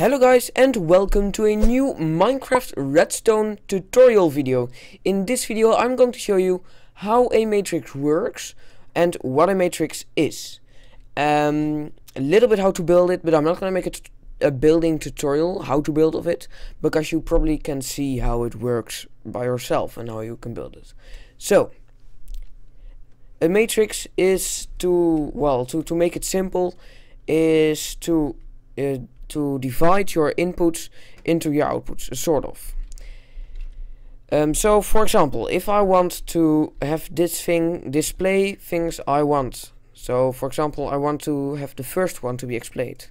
Hello guys and welcome to a new Minecraft Redstone tutorial video. In this video I'm going to show you how a matrix works and what a matrix is. Um, a little bit how to build it, but I'm not going to make it a building tutorial, how to build of it, because you probably can see how it works by yourself and how you can build it. So, a matrix is to, well, to, to make it simple, is to uh, to divide your inputs into your outputs, sort of. Um, so, for example, if I want to have this thing display things I want. So, for example, I want to have the first one to be displayed,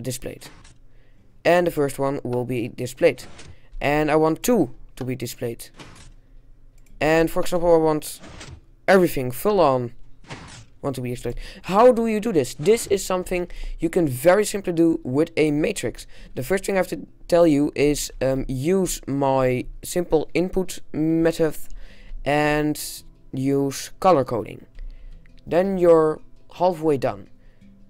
displayed, and the first one will be displayed, and I want two to be displayed. And for example, I want everything full on want to be explained. How do you do this? This is something you can very simply do with a matrix. The first thing I have to tell you is um, use my simple input method and use color coding. Then you're halfway done.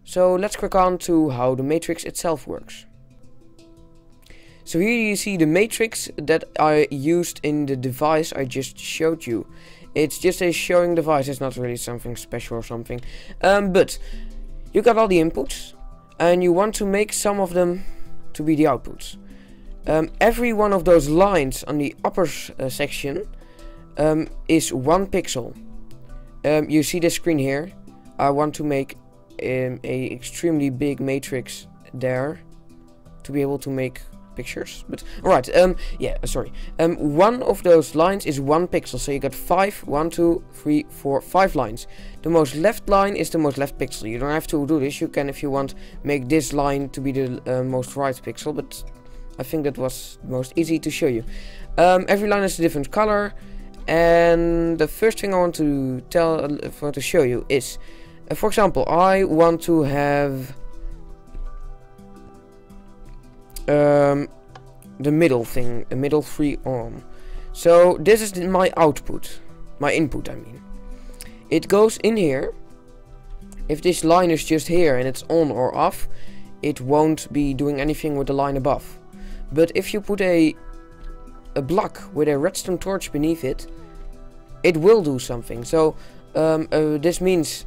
So let's click on to how the matrix itself works. So here you see the matrix that I used in the device I just showed you. It's just a showing device. It's not really something special or something. Um, but you got all the inputs and you want to make some of them to be the outputs. Um, every one of those lines on the upper uh, section um, is one pixel. Um, you see the screen here. I want to make um, a extremely big matrix there to be able to make pictures. But alright, um, yeah, sorry. Um, one of those lines is one pixel, so you got five, one, two, three, four, five lines. The most left line is the most left pixel. You don't have to do this. You can, if you want, make this line to be the uh, most right pixel. But I think that was most easy to show you. Um, every line is a different color, and the first thing I want to tell, uh, want to show you is, uh, for example, I want to have um, the middle thing, the middle free arm. So this is my output, my input I mean. It goes in here. If this line is just here and it's on or off, it won't be doing anything with the line above. But if you put a a block with a redstone torch beneath it, it will do something. So um, uh, this means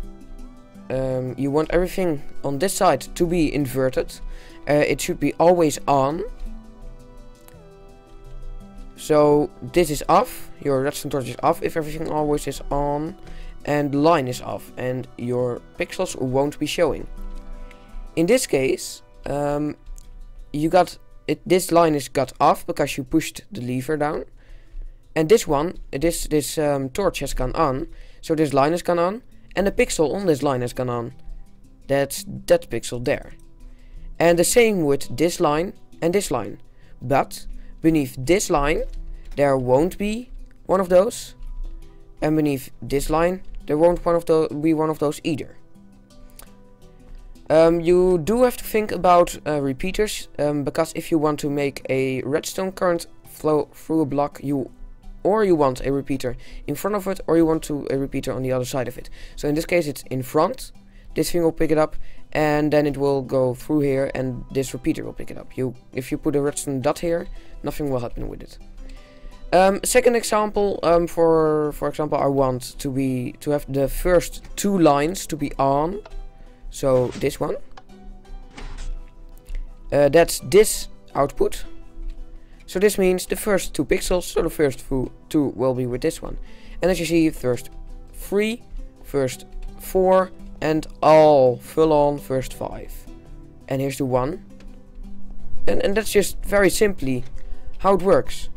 um, you want everything on this side to be inverted uh, it should be always on. So this is off, your redstone torch is off if everything always is on and line is off and your pixels won't be showing. In this case, um, you got it. This line is got off because you pushed the lever down, and this one, this this um, torch has gone on. So this line has gone on, and the pixel on this line has gone on. That's that pixel there. And the same with this line and this line. But beneath this line, there won't be one of those. And beneath this line, there won't one of be one of those either. Um, you do have to think about uh, repeaters, um, because if you want to make a redstone current flow through a block, you or you want a repeater in front of it, or you want to a repeater on the other side of it. So in this case, it's in front. This thing will pick it up, and then it will go through here and this repeater will pick it up. You, If you put a redstone dot here, nothing will happen with it. Um, second example, um, for for example, I want to be to have the first two lines to be on. So this one. Uh, that's this output. So this means the first two pixels, so the first two will be with this one. And as you see, first three, first four, and all full on first five. And here's the one. And, and that's just very simply how it works.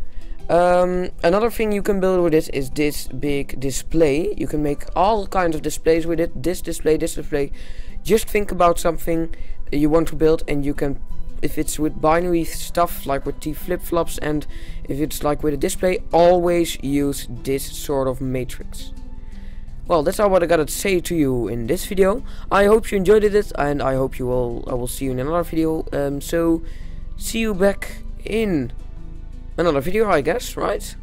Um, another thing you can build with it is this big display. You can make all kinds of displays with it. This display, this display. Just think about something you want to build and you can if it's with binary stuff like with T flip-flops and if it's like with a display always use this sort of matrix well, that's all what I gotta say to you in this video. I hope you enjoyed it, and I hope you will. I will see you in another video. Um, so, see you back in another video, I guess, right?